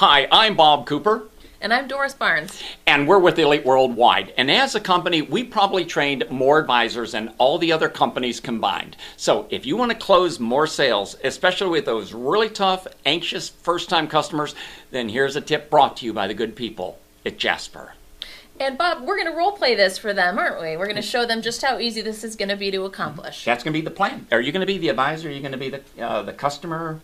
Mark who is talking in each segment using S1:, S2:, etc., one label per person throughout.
S1: Hi, I'm Bob Cooper.
S2: And I'm Doris Barnes.
S1: And we're with Elite Worldwide. And as a company, we probably trained more advisors than all the other companies combined. So if you want to close more sales, especially with those really tough, anxious first time customers, then here's a tip brought to you by the good people at Jasper.
S2: And Bob, we're going to role play this for them, aren't we? We're going to show them just how easy this is going to be to accomplish.
S1: That's going to be the plan. Are you going to be the advisor? Are you going to be the, uh, the customer?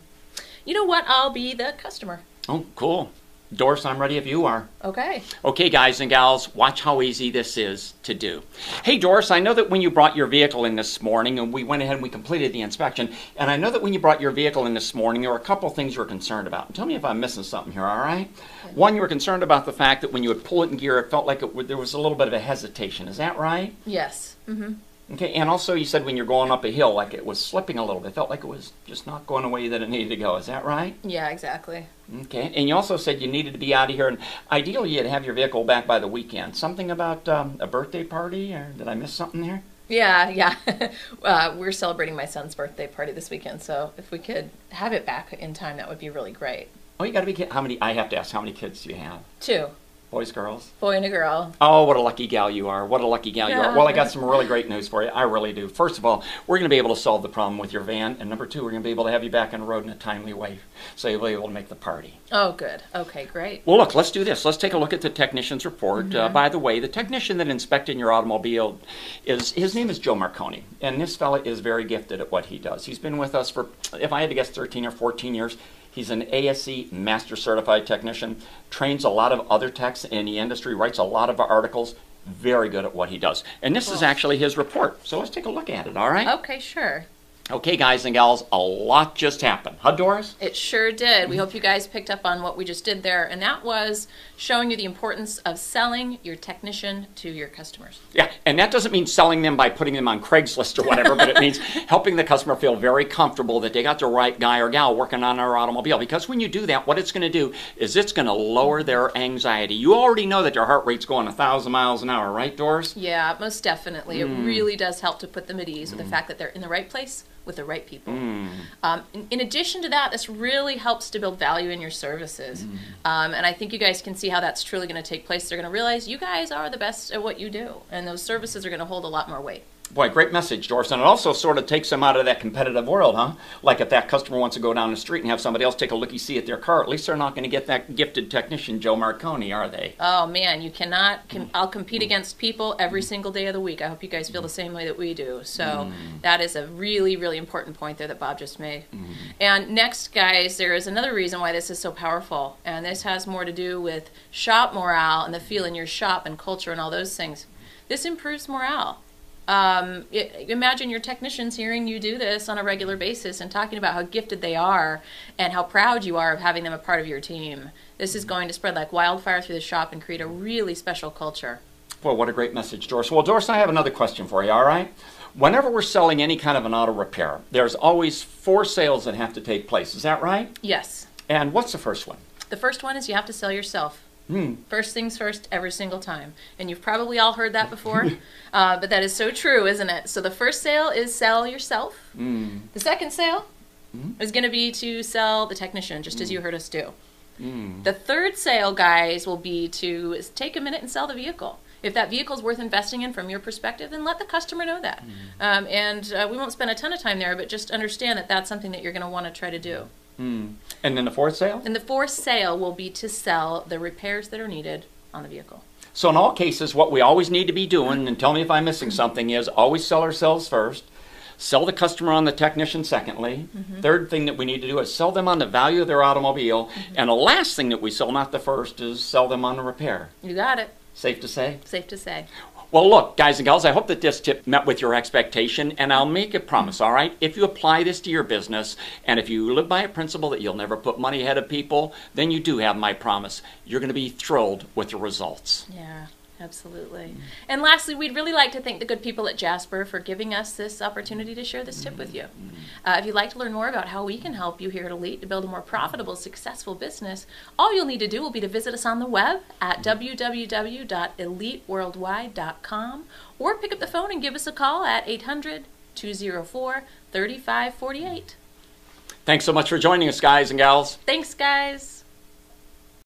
S2: You know what? I'll be the customer.
S1: Oh, cool. Doris, I'm ready if you are.
S2: Okay.
S1: Okay, guys and gals, watch how easy this is to do. Hey, Doris, I know that when you brought your vehicle in this morning, and we went ahead and we completed the inspection, and I know that when you brought your vehicle in this morning, there were a couple things you were concerned about. Tell me if I'm missing something here, all right? Okay. One, you were concerned about the fact that when you would pull it in gear, it felt like it, there was a little bit of a hesitation. Is that right?
S2: Yes. Mm-hmm.
S1: Okay, and also you said when you're going up a hill, like it was slipping a little bit. Felt like it was just not going the way that it needed to go. Is that right?
S2: Yeah, exactly.
S1: Okay, and you also said you needed to be out of here, and ideally you'd have your vehicle back by the weekend. Something about um, a birthday party, or did I miss something there?
S2: Yeah, yeah. uh, we're celebrating my son's birthday party this weekend, so if we could have it back in time, that would be really great.
S1: Oh, you got to be. How many? I have to ask. How many kids do you have?
S2: Two.
S1: Boys, girls?
S2: Boy and a girl.
S1: Oh, what a lucky gal you are. What a lucky gal yeah. you are. Well, I got some really great news for you. I really do. First of all, we're going to be able to solve the problem with your van. And number two, we're going to be able to have you back on the road in a timely way. So you'll be able to make the party.
S2: Oh, good. Okay, great.
S1: Well, look, let's do this. Let's take a look at the technician's report. Uh, mm-hmm. Uh, by the way, the technician that inspected your automobile is, his name is Joe Marconi. And this fella is very gifted at what he does. He's been with us for, if I had to guess, 13 or 14 years. He's an ASE Master Certified Technician, trains a lot of other techs in the industry, writes a lot of articles, very good at what he does. And this cool. is actually his report. So let's take a look at it, all right?
S2: Okay, sure.
S1: Okay, guys and gals, a lot just happened. Huh, Doris?
S2: It sure did. We hope you guys picked up on what we just did there, and that was showing you the importance of selling your technician to your customers.
S1: Yeah, and that doesn't mean selling them by putting them on Craigslist or whatever, but it means helping the customer feel very comfortable that they got the right guy or gal working on our automobile. Because when you do that, what it's going to do is it's going to lower their anxiety. You already know that their heart rate's going a thousand miles an hour, right, Doris?
S2: Yeah, most definitely. Mm. It really does help to put them at ease with the mm. fact that they're in the right place with the right people. Mm. Um, in, in, addition to that, this really helps to build value in your services. Mm. Um, and I think you guys can see how that's truly going to take place. They're going to realize you guys are the best at what you do, and those services are going to hold a lot more weight.
S1: Boy, great message, Doris. And it also sort of takes them out of that competitive world, huh? Like if that customer wants to go down the street and have somebody else take a looky see at their car, at least they're not going to get that gifted technician, Joe Marconi, are they?
S2: Oh, man, you cannot. Com- I'll compete against people every single day of the week. I hope you guys feel the same way that we do. So mm. that is a really, really important point there that Bob just made. Mm. And next, guys, there is another reason why this is so powerful. And this has more to do with shop morale and the feel in your shop and culture and all those things. This improves morale um, imagine your technicians hearing you do this on a regular basis and talking about how gifted they are and how proud you are of having them a part of your team. This is going to spread like wildfire through the shop and create a really special culture.
S1: Well, what a great message, Doris. Well, Doris, I have another question for you, all right? Whenever we're selling any kind of an auto repair, there's always four sales that have to take place. Is that right?
S2: Yes.
S1: And what's the first one?
S2: The first one is you have to sell yourself. Mm. First things first, every single time. And you've probably all heard that before, uh, but that is so true, isn't it? So the first sale is sell yourself. Mm. The second sale mm. is going to be to sell the technician, just as you heard us do. The third sale, guys, will be to take a minute and sell the vehicle. If that vehicle is worth investing in from your perspective, then let the customer know that. Um, and uh, we won't spend a ton of time there, but just understand that that's something that you're going to want to try to do.
S1: Mm. And then the fourth sale?
S2: And the fourth sale will be to sell the repairs that are needed on the vehicle.
S1: So in all cases, what we always need to be doing, and tell me if I'm missing something, is always sell ourselves first, sell the customer on the technician secondly. Mm-hmm. Third thing that we need to do is sell them on the value of their automobile. Mm-hmm. And the last thing that we sell, not the first, is sell them on the repair.
S2: You got it.
S1: Safe to say?
S2: Safe to say.
S1: Well, look, guys and gals, I hope that this tip met with your expectation, and I'll make a promise, all right? If you apply this to your business, and if you live by a principle that you'll never put money ahead of people, then you do have my promise. You're going to be thrilled with the results.
S2: Yeah. Absolutely. Mm-hmm. And lastly, we'd really like to thank the good people at Jasper for giving us this opportunity to share this tip with you. Uh, if you'd like to learn more about how we can help you here at Elite to build a more profitable, successful business, all you'll need to do will be to visit us on the web at www.eliteworldwide.com or pick up the phone and give us a call at 800 204 3548.
S1: Thanks so much for joining us, guys and gals.
S2: Thanks, guys.